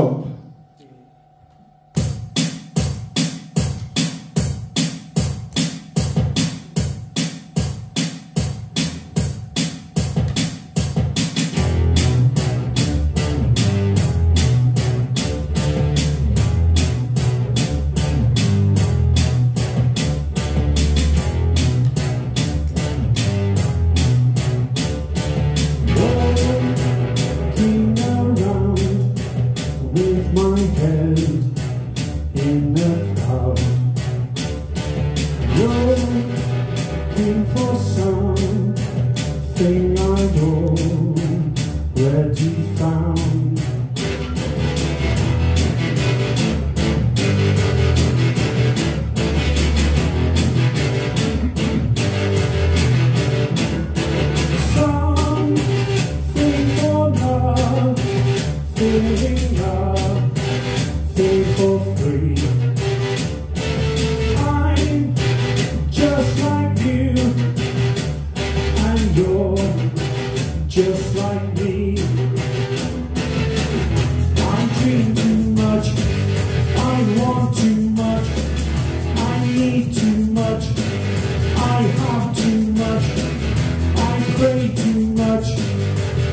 Bom, with just like me. I dream too much, I want too much, I need too much, I have too much. I pray too much,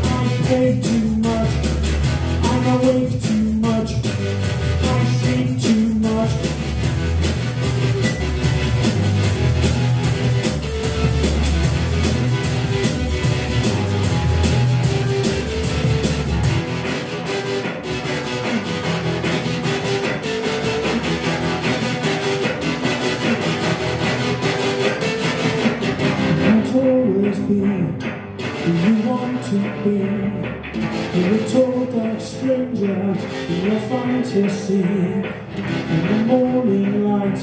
I pay too much, I'm awake be you want to be. You're a tall dark stranger in your fantasy. In the morning light,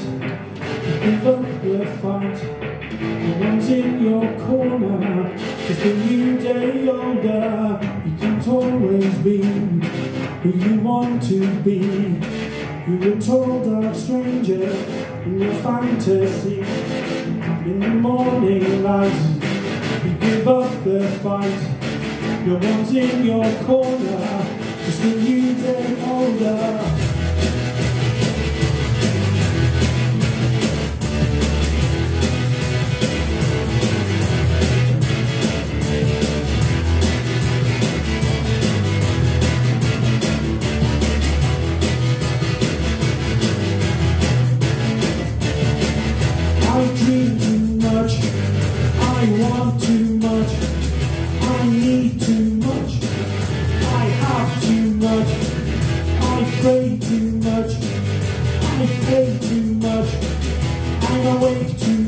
you give up the fight. No one's in your corner, just a new day older. You can't always be who you want to be. You're a tall dark stranger in your fantasy. In the morning light, you give up the fight. One's in your corner, just a new day older. I dream too much, I want need too much, I have too much, I pray too much, I pay too much, I'm awake too much.